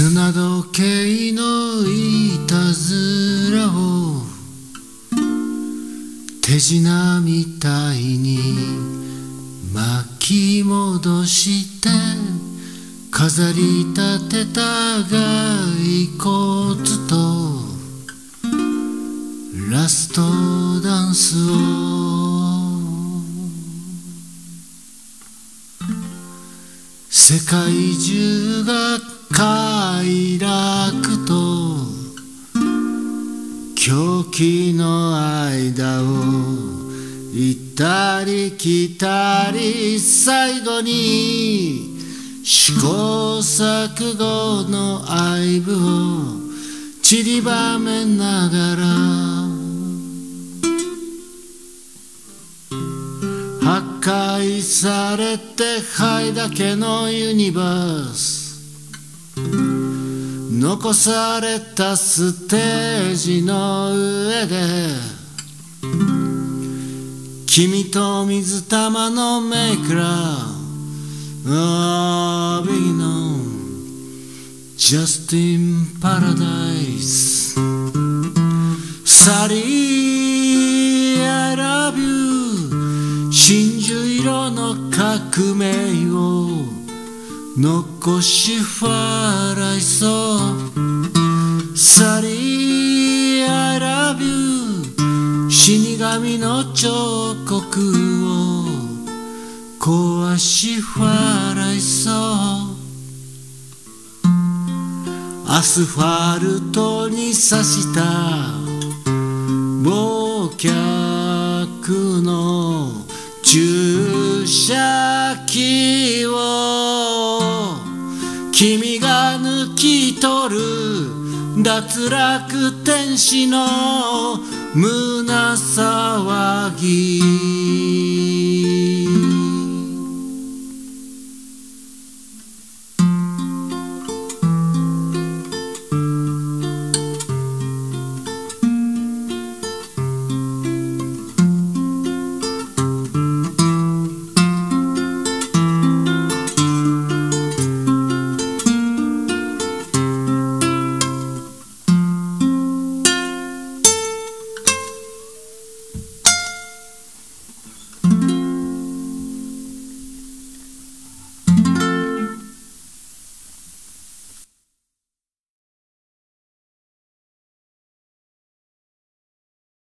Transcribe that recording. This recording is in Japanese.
砂時計のいたずらを手品みたいに巻き戻して飾り立てた骸骨とラストダンスを。世界中が快楽と狂気の間を行ったり来たり最後に試行錯誤の愛撫を散りばめながら破壊されて灰だけのユニバース。残されたステージの上で君と水玉のメイクラああビギノ Just in paradise サリー I love you 真珠色の革命を残し笑いそう。サリー I love you 死神の彫刻を壊し笑いそう。アスファルトに刺した忘却の注射。君が抜き取る脱落天使の胸騒ぎ。